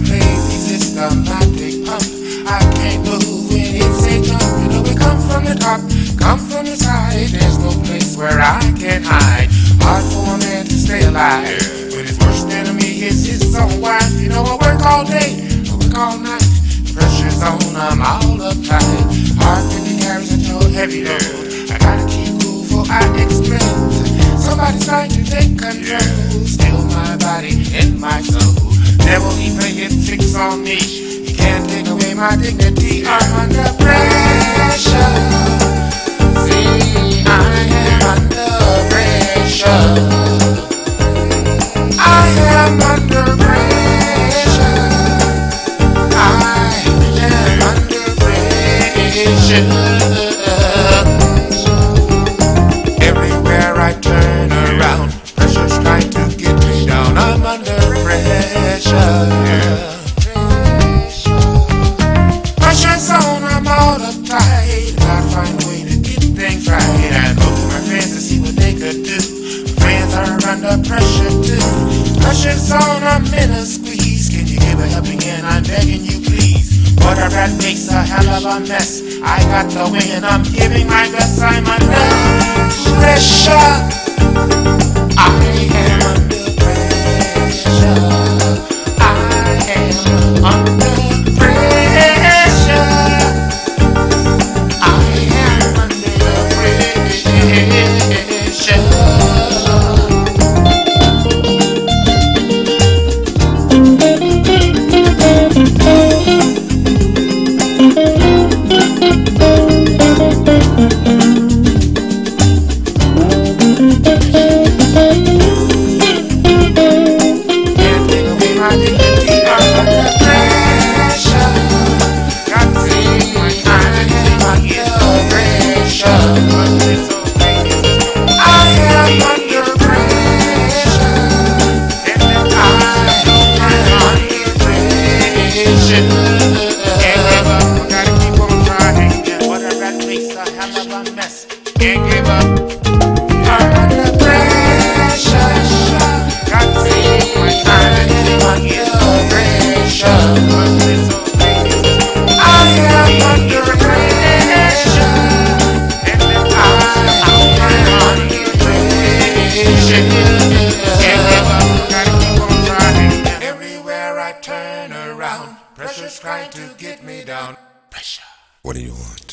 crazy systematic pump. I can't move it say jump. You know it come from the top, come from the side. There's no place where I can hide. Hard for a man to stay alive. His worst enemy is his own wife. You know I work all day, work all night. Pressure's on, I'm all. Hard when a heavy load. I gotta keep cool I explode. Somebody's trying to take control. Steal my body and my soul. Devil, he play his tricks on me. He can't take away my dignity. I'm under pressure. On, I'm in a squeeze. Can you give a helping hand? I'm begging you, please. But a rat makes a hell of a mess. I got the win, I'm giving my best. I'm under pressure. Take away my dignity. Everywhere I turn around, pressure's trying to get me down. Pressure. What do you want?